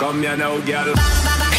Come here now, girl.